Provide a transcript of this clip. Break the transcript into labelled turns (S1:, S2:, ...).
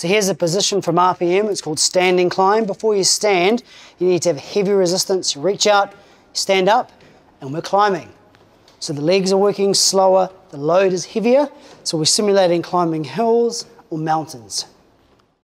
S1: So here's a position from RPM. It's called standing climb. Before you stand, you need to have heavy resistance. Reach out, stand up, and we're climbing. So the legs are working slower, the load is heavier, so we're simulating climbing hills or mountains.